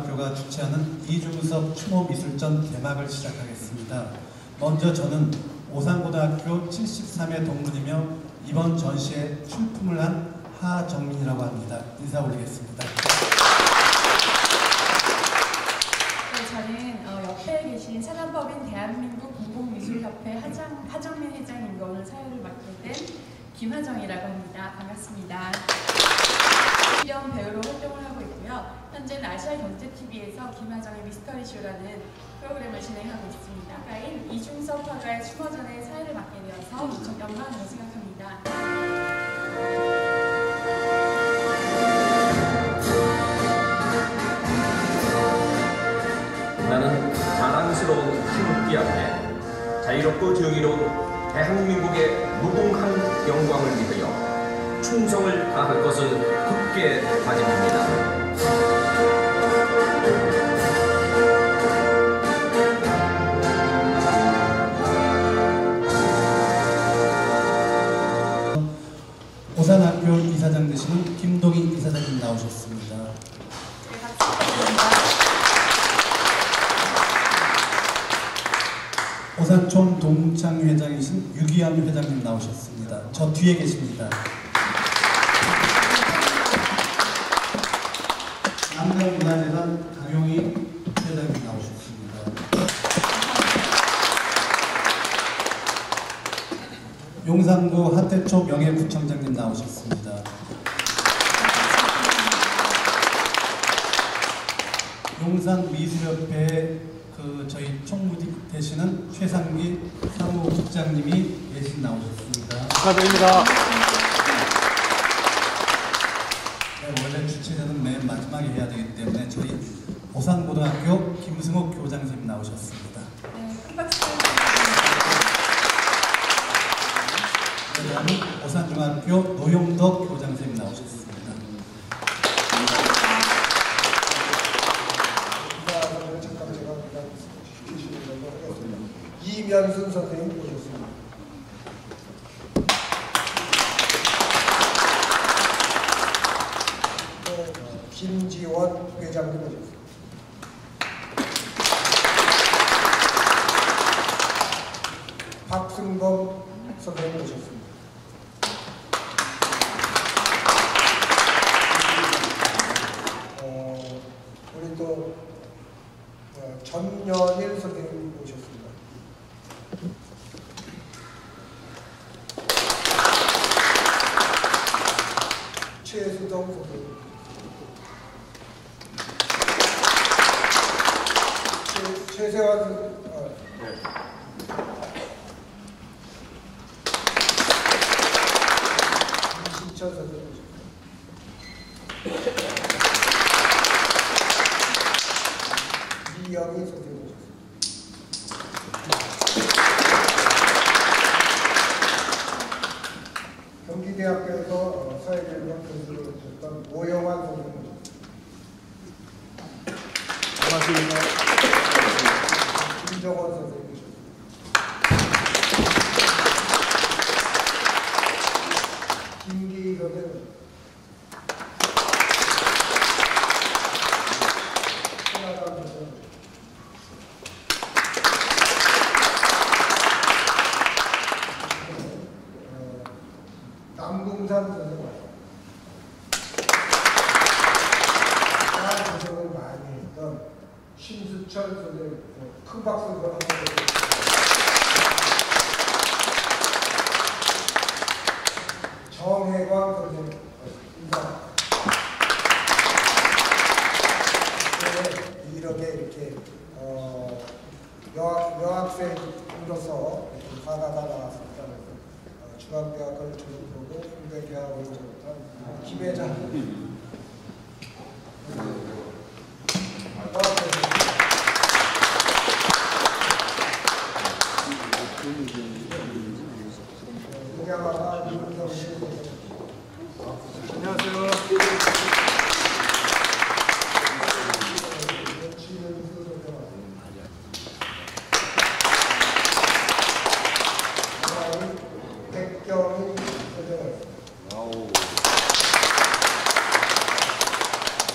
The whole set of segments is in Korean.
오산고등학교가 주최하는 이중섭 추모미술전 개막을 시작하겠습니다. 먼저 저는 오산고등학교 73회 동문이며 이번 전시에 출품을 한 하정민이라고 합니다. 인사 올리겠습니다. 네, 저는 어, 옆에 계신 사단법인 대한민국 공공미술협회 하정, 하정민 회장님과 오늘 사회를 맡게 된 김하정이라고 합니다. 반갑습니다. 1년 배우로 활동을 하고. 아시아 경제TV에서 김하정의 미스터리 쇼라는 프로그램을 진행하고 있습니다. 가인 이중섭 화가의 추모전에 사회를 맡게 되어서 무척 영광으로 생각합니다. 나는 자랑스러운 태극기 앞에 자유롭고 정의로운 대한민국의 무궁한 영광을 위하여 충성을 다할 것을 굳게 다짐합니다. 오산학교 이사장 되시는 김동희 이사장님 나오셨습니다. 오산촌 동창회장이신 유기현 회장님 나오셨습니다. 저 뒤에 계십니다. 문화재단 강용희 회장님 나오셨습니다. 용산구 하태초 명예구청장님 나오셨습니다. 용산 미술협회 그 저희 총무직 되시는 최상기 사무국장님이 예신 나오셨습니다. 축하드립니다. 네, 원래 주최자는 맨 마지막에 해야 되기 때문에 저희 오산고등학교 김승옥 교장 선생님 나오셨습니다. 네, 큰 박수. 그다음에 오산중학교 노용덕 교장 선생님 나오셨습니다. 이면순 선생님 모셨습니다. 또 어, 김지원 회장님 모셨습니다. 박승범 선생님 모셨습니다. 어, 우리 또 어, 전연일 선생님 모셨습니다. 최수동 선생님. 최, 최세환 선생님. 어, 이신천 선생님 모셨습니다. 이영희 선생님 모셨습니다. 경기대학교에서 어, 사회교육학 교수로 했던 오영환 선생님 모셨습니다. 반갑습니다. 김정원 선생님 모셨습니다. 김기 선생님 신하당 선생님 어, 선생님 신수철 선생님 어, 큰 박수 한번. 정혜광 선생님 인사. 네, 이렇게 이렇게 어, 여학, 여학생으로서 화가가 나왔습니다. 어, 중앙대학을 졸업하고 홍대대학을 졸업한 김혜자.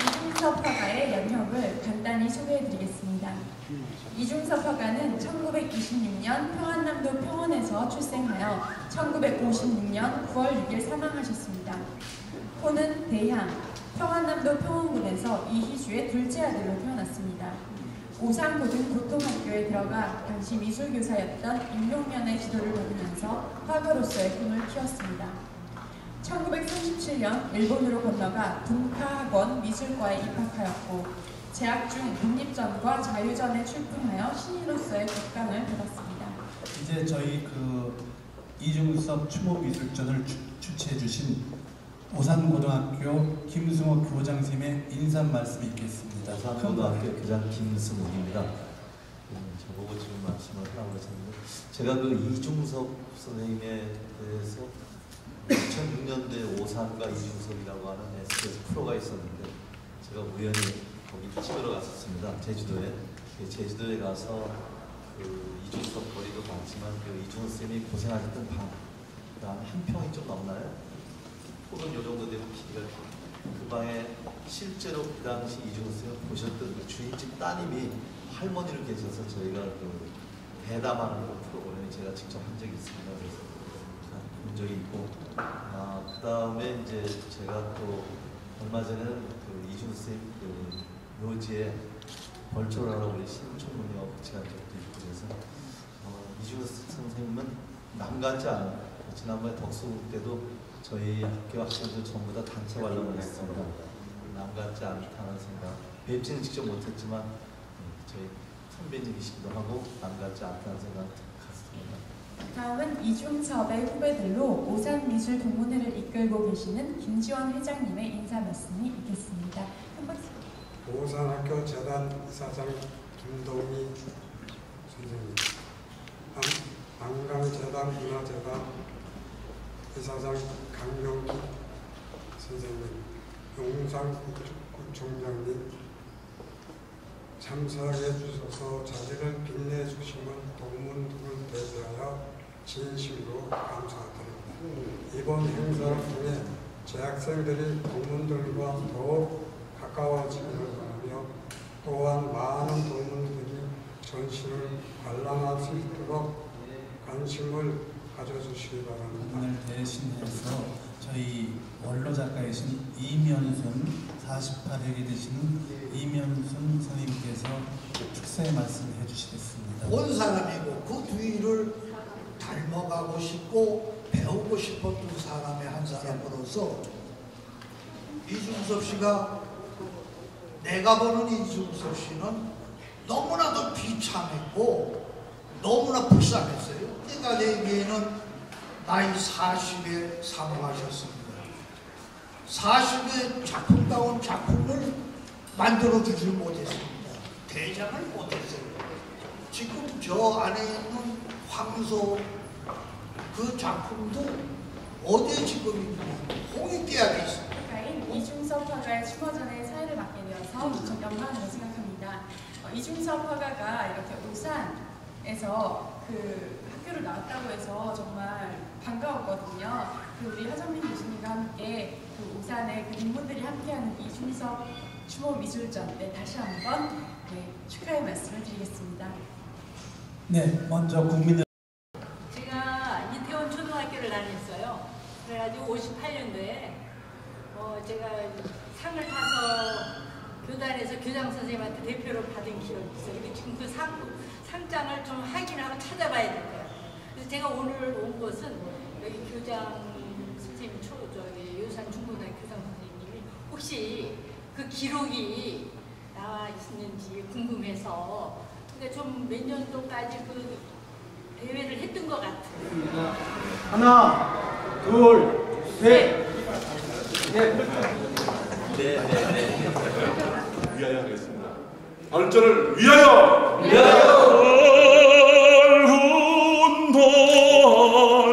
이중서화가의 영역을 간단히 소개해드리겠습니다. 이중섭화가는 1926년 평안남도 평원에서 출생하여 1956년 9월 6일 사망하셨습니다. 호는 대향, 평안남도 평원군에서 이희주의 둘째 아들로 태어났습니다. 오산고등고등학교에 들어가 당시 미술교사였던 임용면의 지도를 받으면서 화가로서의 꿈을 키웠습니다. 1937년 일본으로 건너가 분파학원 미술과에 입학하였고 재학 중 독립전과 자유전에 출품하여 신인으로서의 각광을 받았습니다. 이제 저희 그 이중섭 추모미술전을 추, 추천해 주신 오산고등학교 김승호 교장 선생님의 인사 말씀이 있겠습니다. 오산고등학교 교장 김승욱입니다. 음, 저보고 지금 말씀을 하라고 하셨는데 제가 그 이중섭 선생님에 대해서 2006년도에 오산과 이중섭이라고 하는 SBS 프로가 있었는데 제가 우연히 거기 찍으러 갔었습니다. 제주도에 그 제주도에 가서 그 이중섭 거리도 봤지만 그 이중섭 쌤이 고생하셨던 방, 그다음 한 평이 좀 넘나요? 혹은 요 정도 되면 길이가 그 방에 실제로 그 당시 이중섭을 보셨던 그 주인집 따님이 할머니로 계셔서 저희가 그 대담하는 그 프로그램에 제가 직접 한 적이 있습니다. 그래서 본 적이 있고 아, 그 다음에 이제 제가 또 얼마 전에는 그 이중섭 그 묘지에 하러 우리 신촌문이와 같이 간 적도 있고 그래서 어, 이중섭 선생님은 남 같지 않아요. 지난번에 덕수국 때도 저희 학교 학생들 전부 다 단체 관람을 했습니다. 남 같지 않다는 생각. 뵙지는 직접 못했지만 음, 저희 선배님이시기도 하고 남 같지 않다는 생각 같습니다. 다음은 이중섭의 후배들로 오산미술동문회를 이끌고 계시는 김지원 회장님의 인사 말씀이 있겠습니다. 한 박수. 오산학교 재단 이사장 김동희 선생님, 안강재단 문화재단 이사장 강명기 선생님, 용산구청장님 참석해 주셔서 자리를 빛내주시는 동문들을 대비하여 진심으로 감사드립니다. 이번 행사를 통해 재학생들이 동문들과 더욱 가까워지기를 바라며 또한 많은 동문들이 전시를 관람할 수 있도록 관심을 가져주시기 바랍니다. 오늘 대신해서 저희 원로 작가이신 이면순 48회기 되시는 이면순 선생님께서 축사의 말씀을 해주시겠습니다. 온 사람이고 그 뒤를 닮아가고 싶고 배우고 싶었던 사람의 한 사람으로서 이중섭 씨가 내가 보는 이중섭 씨는 너무나도 비참했고 너무나 불쌍했어요. 내가 내기에는 나이 40에 사망하셨습니다. 40에 작품다운 작품을 만들어주지 못했습니다. 대장을 못했어요. 지금 저 안에 있는 황소 그 작품도 어디에 지금 있느냐 홍익대학에 있습니다. 화가인 이중섭 화가의 추모 전에 사회를 맡게 되어서 좀 영광으로 생각합니다. 어, 이중섭 화가가 이렇게 울산 에서 그 학교를 나왔다고 해서 정말 반가웠거든요. 그 우리 하정민 교수님과 함께 그 울산의 그 인문들이 함께하는 이중섭 추모 미술전 네, 다시 한번 네, 축하의 말씀을 드리겠습니다. 네, 먼저 국민을 제가 이태원 초등학교를 다녔어요. 그래가지고 58년도에 어 제가 상을 타서 교단에서 교장 선생님한테 대표로 받은 기억이 있어요. 근데 지금 그 상, 상장을 좀 확인하고 찾아봐야 될 거예요. 그래서 제가 오늘 온 곳은 여기 교장 선생님 초 저기 요산 중고등학교 교장 선생님이 혹시 그 기록이 나와 있는지 궁금해서 근데 좀 몇 년도까지 그 대회를 했던 것 같아요. 하나, 둘, 셋, 넷. 네, 네, 네. 위하여 하겠습니다. 발전을 위하여! 붉은 달만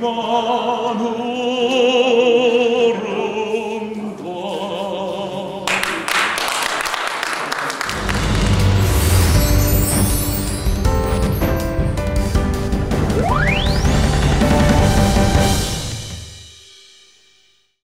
Nun, nun,